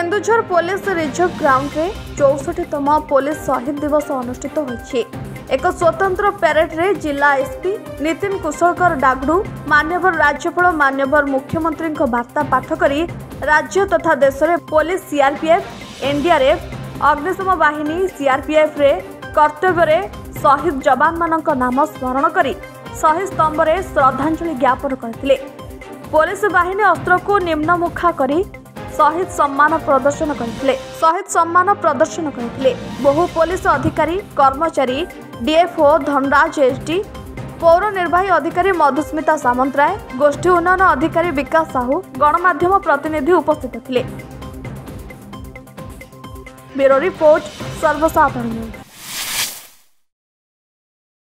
Keonjhar police reserve ଗ୍ରାଉଣ୍ଡରେ ଚଉଷଠିତମ police ଶହୀଦ ଦିବସ ଅନୁଷ୍ଠିତ ହୋଇଛି ଏକ ସ୍ୱତନ୍ତ୍ର ପ୍ୟାରେଡ୍ରେ ଜିଲ୍ଲା ଏସ୍ପି ନିତିନ କୁଶଳକର ଡାଗଡୁ ମାନ୍ୟବର ରାଜ୍ୟପାଳ ମାନ୍ୟବର ମୁଖ୍ୟମନ୍ତ୍ରୀଙ୍କ ବାର୍ତ୍ତା ପାଠ କରି ରାଜ୍ୟ ତଥା ଦେଶରେ ପୋଲିସ ସିଆର୍ପିଏଫ୍ ଏନ୍ଡିଆର୍ଏଫ୍ ଅଗ୍ନିଶମ ବାହିନୀ ସିଆର୍ପିଏଫ୍ରେ କର୍ତ୍ତବ୍ୟରେ ଶହୀଦ ଯବାନମାନଙ୍କ ନାମ ସ୍ମରଣ କରି ଶହୀଦ ସ୍ତମ୍ଭରେ ଶ୍ରଦ୍ଧାଞ୍ଜଳି ଜ୍ଞାପନ କରିଥିଲେ ପୋଲିସ ବାହିନୀ ଅସ୍ତ୍ରକୁ ନିମ୍ନମୁଖା କରି ଶହୀଦ ସମ୍ମାନ ପ୍ରଦର୍ଶନ କରିଥିଲେ ଶହୀଦ ସମ୍ମାନ ପ୍ରଦର୍ଶନ କରିଥିଲେ ବହୁ ପୋଲିସ ଅଧିକାରୀ କର୍ମଚାରୀ ଡିଏଫ୍ଓ ଧନରାଜ ଏସ୍ଡି পৌর নির্বাহী অধিকারী মধুস্মিতা সামন্তরায় গোষ্ঠী উন্নয়ন অধিকারী বিকাশ সাহু গণমাধ্যম প্রতিনিধি উপস্থিত লে ব্যুরো রিপোর্ট সর্বসাধারণ